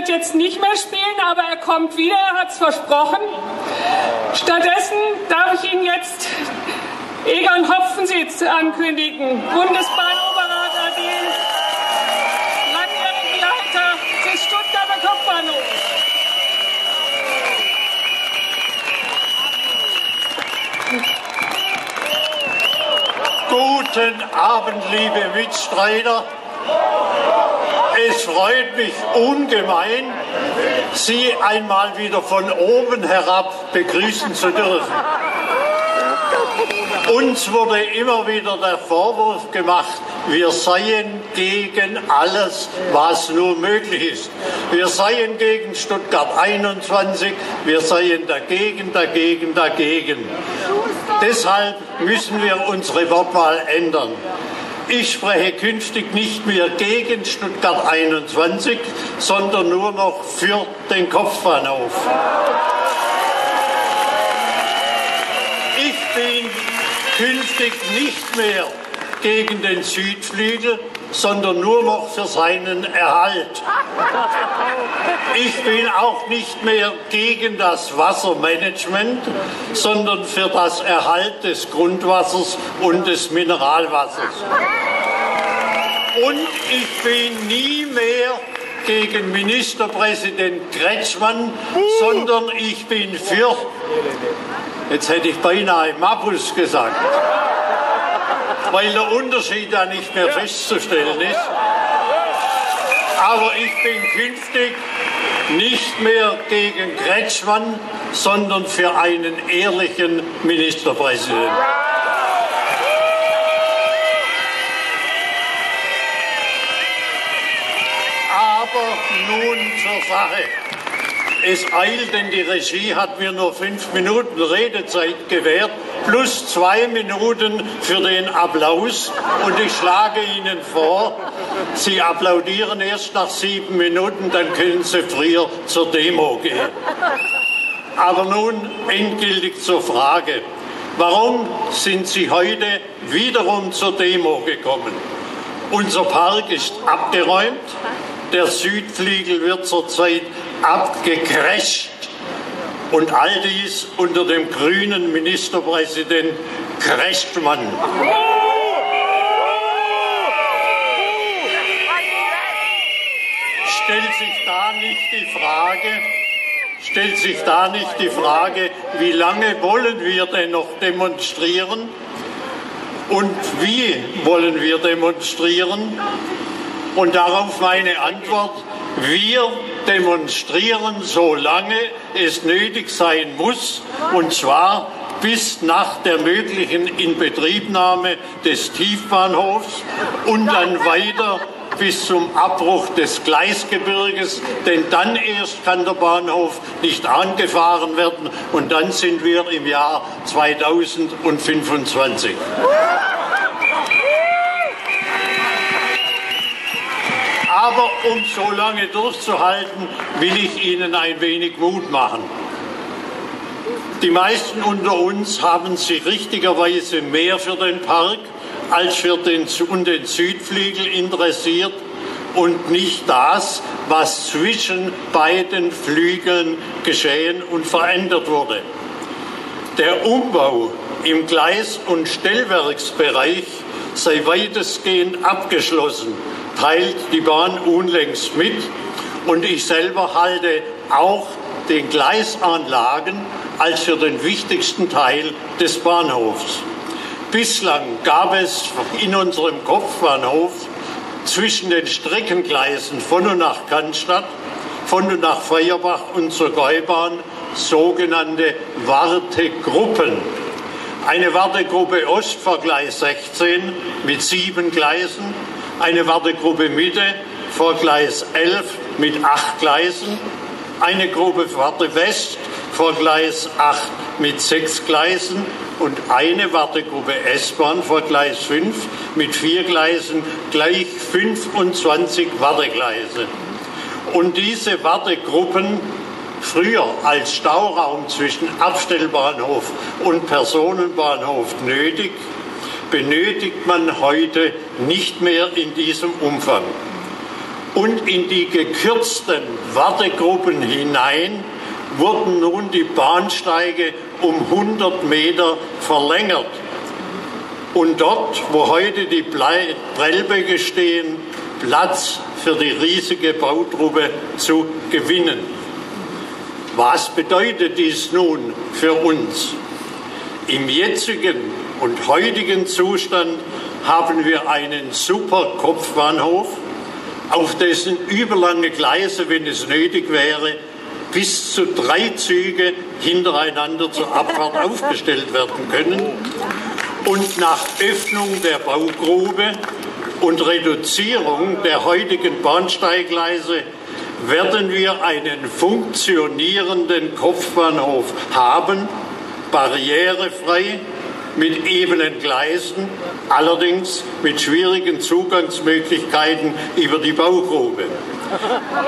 wird jetzt nicht mehr spielen, aber er kommt wieder, er hat es versprochen. Stattdessen darf ich Ihnen jetzt Egon Hopfensitz ankündigen, Bundesbahnoberrat AG, langjährigen Leiter des Stuttgarter Kopfbahnhofs. Guten Abend, liebe Mitstreiter. Es freut mich ungemein, Sie einmal wieder von oben herab begrüßen zu dürfen. Uns wurde immer wieder der Vorwurf gemacht, wir seien gegen alles, was nur möglich ist. Wir seien gegen Stuttgart 21, wir seien dagegen, dagegen, dagegen. Deshalb müssen wir unsere Wortwahl ändern. Ich spreche künftig nicht mehr gegen Stuttgart 21, sondern nur noch für den Kopfbahnhof. Ich bin künftig nicht mehr gegen den Südflügel, sondern nur noch für seinen Erhalt. Ich bin auch nicht mehr gegen das Wassermanagement, sondern für das Erhalt des Grundwassers und des Mineralwassers. Und ich bin nie mehr gegen Ministerpräsident Kretschmann, sondern ich bin für, jetzt hätte ich beinahe Mappus gesagt, weil der Unterschied da nicht mehr festzustellen ist. Aber ich bin künftig nicht mehr gegen Kretschmann, sondern für einen ehrlichen Ministerpräsidenten. Aber nun zur Sache. Es eilt, denn die Regie hat mir nur fünf Minuten Redezeit gewährt, plus zwei Minuten für den Applaus. Und ich schlage Ihnen vor, Sie applaudieren erst nach sieben Minuten, dann können Sie früher zur Demo gehen. Aber nun endgültig zur Frage. Warum sind Sie heute wiederum zur Demo gekommen? Unser Park ist abgeräumt. Der Südflügel wird zurzeit abgecrasht. Und all dies unter dem grünen Ministerpräsident Krechtmann. Stellt sich da nicht die Frage, stellt sich da nicht die Frage, wie lange wollen wir denn noch demonstrieren? Und wie wollen wir demonstrieren? Und darauf meine Antwort, wir demonstrieren, solange es nötig sein muss, und zwar bis nach der möglichen Inbetriebnahme des Tiefbahnhofs und dann weiter bis zum Abbruch des Gleisgebirges, denn dann erst kann der Bahnhof nicht angefahren werden und dann sind wir im Jahr 2025. Aber um so lange durchzuhalten, will ich Ihnen ein wenig Mut machen. Die meisten unter uns haben sich richtigerweise mehr für den Park als für den, und den Südflügel interessiert und nicht das, was zwischen beiden Flügeln geschehen und verändert wurde. Der Umbau im Gleis- und Stellwerksbereich sei weitestgehend abgeschlossen, teilt die Bahn unlängst mit. Und ich selber halte auch den Gleisanlagen als für den wichtigsten Teil des Bahnhofs. Bislang gab es in unserem Kopfbahnhof zwischen den Streckengleisen von und nach Cannstatt, von und nach Feuerbach und zur Gäubahn sogenannte Wartegruppen. Eine Wartegruppe Ost vor Gleis 16 mit sieben Gleisen, eine Wartegruppe Mitte vor Gleis 11 mit acht Gleisen, eine Gruppe Warte West vor Gleis 8 mit sechs Gleisen und eine Wartegruppe S-Bahn vor Gleis 5 mit vier Gleisen, gleich 25 Wartegleise. Und diese Wartegruppen früher als Stauraum zwischen Abstellbahnhof und Personenbahnhof nötig, benötigt man heute nicht mehr in diesem Umfang. Und in die gekürzten Wartegruppen hinein wurden nun die Bahnsteige um 100 Meter verlängert. Und dort, wo heute die Prellböcke stehen, Platz für die riesige Bautruppe zu gewinnen. Was bedeutet dies nun für uns? Im jetzigen und heutigen Zustand haben wir einen super Kopfbahnhof, auf dessen überlange Gleise, wenn es nötig wäre, bis zu drei Züge hintereinander zur Abfahrt aufgestellt werden können. Und nach Öffnung der Baugrube und Reduzierung der heutigen Bahnsteiggleise werden wir einen funktionierenden Kopfbahnhof haben, barrierefrei, mit ebenen Gleisen, allerdings mit schwierigen Zugangsmöglichkeiten über die Baugrube.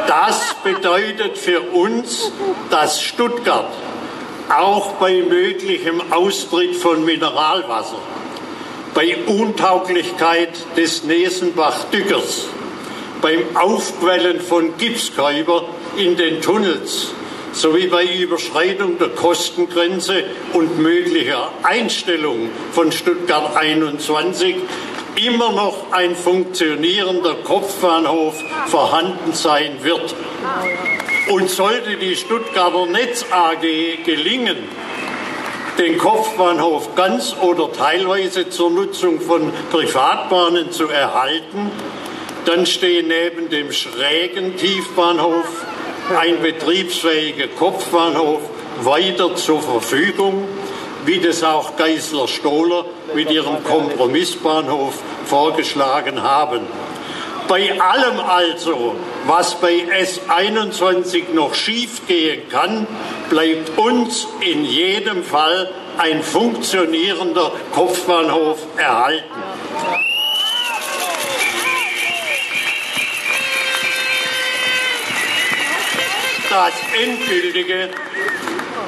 Das bedeutet für uns, dass Stuttgart auch bei möglichem Austritt von Mineralwasser, bei Untauglichkeit des Nesenbach-Dückers, beim Aufquellen von Gipskäuber in den Tunnels sowie bei Überschreitung der Kostengrenze und möglicher Einstellung von Stuttgart 21 immer noch ein funktionierender Kopfbahnhof vorhanden sein wird. Und sollte die Stuttgarter Netz AG gelingen, den Kopfbahnhof ganz oder teilweise zur Nutzung von Privatbahnen zu erhalten, dann stehen neben dem schrägen Tiefbahnhof ein betriebsfähiger Kopfbahnhof weiter zur Verfügung, wie das auch Geisler Stohler mit ihrem Kompromissbahnhof vorgeschlagen haben. Bei allem also, was bei S21 noch schiefgehen kann, bleibt uns in jedem Fall ein funktionierender Kopfbahnhof erhalten. Das endgültige,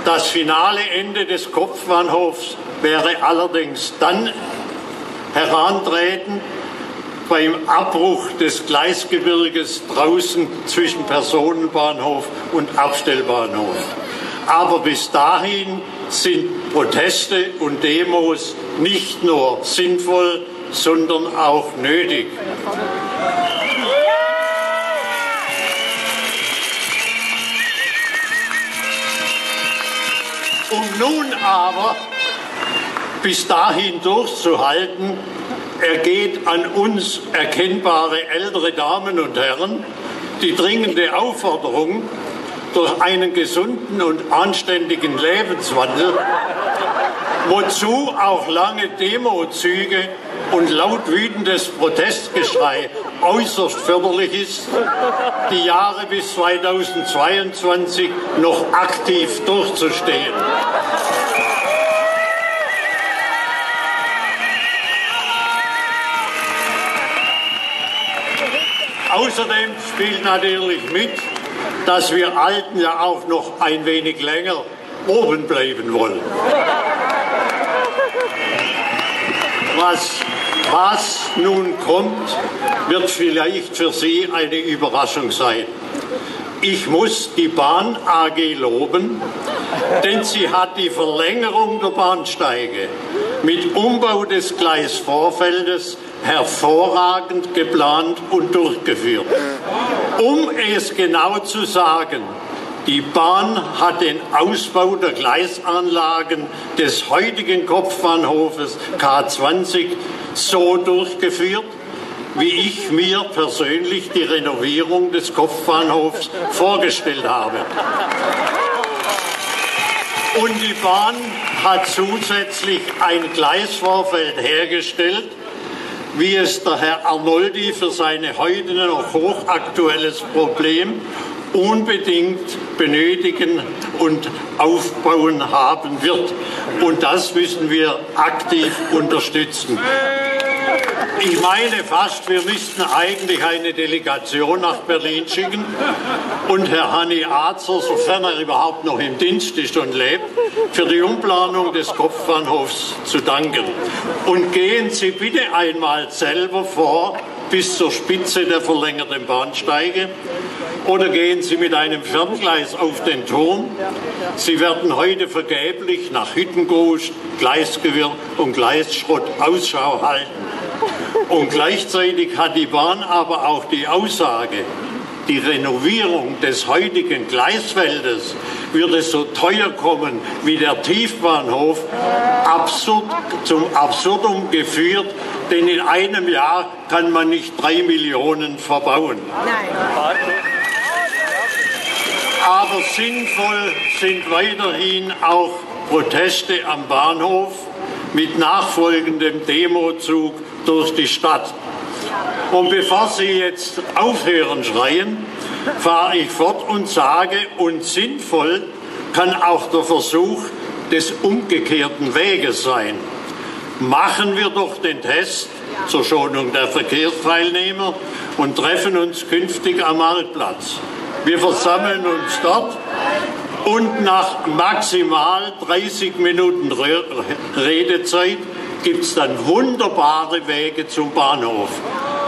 das finale Ende des Kopfbahnhofs wäre allerdings dann herantreten beim Abbruch des Gleisgebirges draußen zwischen Personenbahnhof und Abstellbahnhof. Aber bis dahin sind Proteste und Demos nicht nur sinnvoll, sondern auch nötig. Um nun aber bis dahin durchzuhalten, ergeht an uns erkennbare ältere Damen und Herren die dringende Aufforderung, durch einen gesunden und anständigen Lebenswandel, wozu auch lange Demozüge und laut wütendes Protestgeschrei äußerst förderlich ist, die Jahre bis 2022 noch aktiv durchzustehen. Außerdem spielt natürlich mit, dass wir Alten ja auch noch ein wenig länger oben bleiben wollen. Was, was nun kommt, wird vielleicht für Sie eine Überraschung sein. Ich muss die Bahn AG loben, denn sie hat die Verlängerung der Bahnsteige mit Umbau des Gleisvorfeldes hervorragend geplant und durchgeführt. Um es genau zu sagen, die Bahn hat den Ausbau der Gleisanlagen des heutigen Kopfbahnhofes K20 so durchgeführt, wie ich mir persönlich die Renovierung des Kopfbahnhofs vorgestellt habe. Und die Bahn hat zusätzlich ein Gleisvorfeld hergestellt, wie es der Herr Arnoldi für seine heute noch hochaktuelles Problem unbedingt benötigen und aufbauen haben wird. Und das müssen wir aktiv unterstützen. Ich meine fast, wir müssten eigentlich eine Delegation nach Berlin schicken und Herr Hanni Azer, sofern er überhaupt noch im Dienst ist und lebt, für die Umplanung des Kopfbahnhofs zu danken. Und gehen Sie bitte einmal selber vor bis zur Spitze der verlängerten Bahnsteige oder gehen Sie mit einem Ferngleis auf den Turm. Sie werden heute vergeblich nach Hüttengust, Gleisgewirr und Gleisschrott Ausschau halten. Und gleichzeitig hat die Bahn aber auch die Aussage, die Renovierung des heutigen Gleisfeldes würde so teuer kommen wie der Tiefbahnhof, absurd, zum Absurdum geführt, denn in einem Jahr kann man nicht drei Millionen verbauen. Nein. Aber sinnvoll sind weiterhin auch Proteste am Bahnhof mit nachfolgendem Demozug durch die Stadt. Und bevor Sie jetzt aufhören schreien, fahre ich fort und sage, und sinnvoll kann auch der Versuch des umgekehrten Weges sein. Machen wir doch den Test zur Schonung der Verkehrsteilnehmer und treffen uns künftig am Marktplatz. Wir versammeln uns dort und nach maximal 30 Minuten Redezeit gibt es dann wunderbare Wege zum Bahnhof.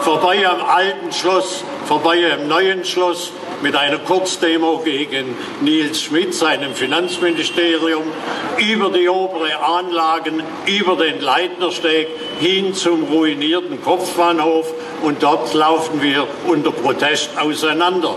Vorbei am alten Schloss, vorbei am neuen Schloss mit einer Kurzdemo gegen Nils Schmidt, seinem Finanzministerium, über die obere Anlagen, über den Leitnersteg hin zum ruinierten Kopfbahnhof und dort laufen wir unter Protest auseinander.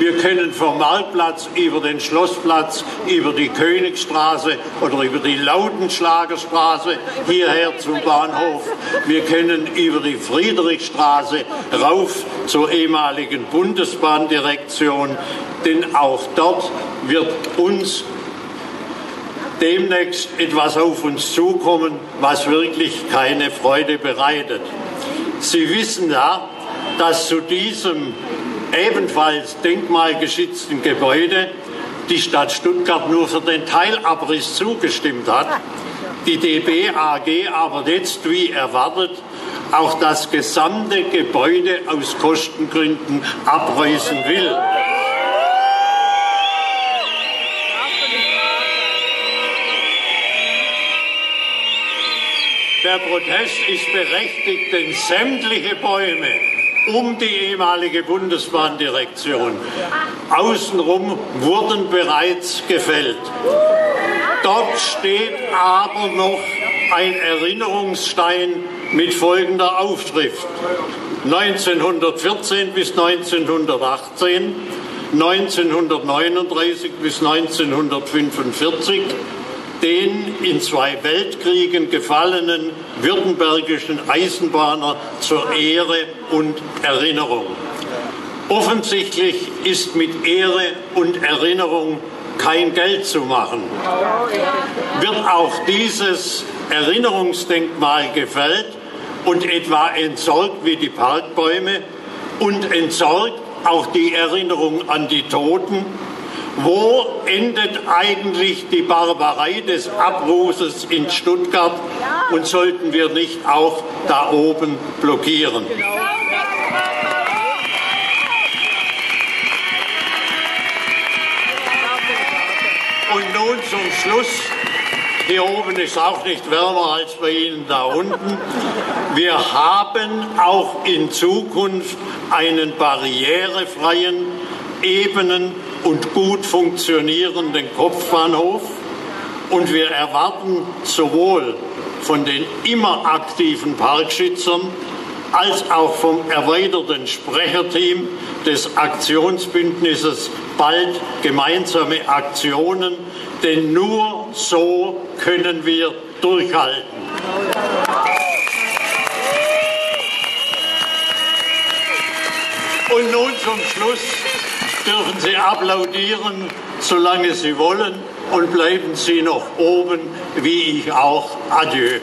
Wir können vom Marktplatz über den Schlossplatz, über die Königstraße oder über die Lautenschlagerstraße hierher zum Bahnhof. Wir können über die Friedrichstraße rauf zur ehemaligen Bundesbahndirektion, denn auch dort wird uns demnächst etwas auf uns zukommen, was wirklich keine Freude bereitet. Sie wissen ja, dass zu diesem ebenfalls denkmalgeschützten Gebäude die Stadt Stuttgart nur für den Teilabriss zugestimmt hat, die DB AG aber jetzt wie erwartet auch das gesamte Gebäude aus Kostengründen abreißen will. Der Protest ist berechtigt, denn sämtliche Bäume, um die ehemalige Bundesbahndirektion. Außenrum wurden bereits gefällt. Dort steht aber noch ein Erinnerungsstein mit folgender Aufschrift. 1914 bis 1918, 1939 bis 1945 den in zwei Weltkriegen gefallenen württembergischen Eisenbahner zur Ehre und Erinnerung. Offensichtlich ist mit Ehre und Erinnerung kein Geld zu machen. Wird auch dieses Erinnerungsdenkmal gefällt und etwa entsorgt wie die Parkbäume und entsorgt auch die Erinnerung an die Toten, wo endet eigentlich die Barbarei des Abrußes in Stuttgart und sollten wir nicht auch da oben blockieren? Und nun zum Schluss. Hier oben ist auch nicht wärmer als bei Ihnen da unten. Wir haben auch in Zukunft einen barrierefreien, ebenen und gut funktionierenden Kopfbahnhof und wir erwarten sowohl von den immer aktiven Parkschützern als auch vom erweiterten Sprecherteam des Aktionsbündnisses bald gemeinsame Aktionen, denn nur so können wir durchhalten. Und nun zum Schluss dürfen Sie applaudieren, solange Sie wollen und bleiben Sie noch oben, wie ich auch. Adieu.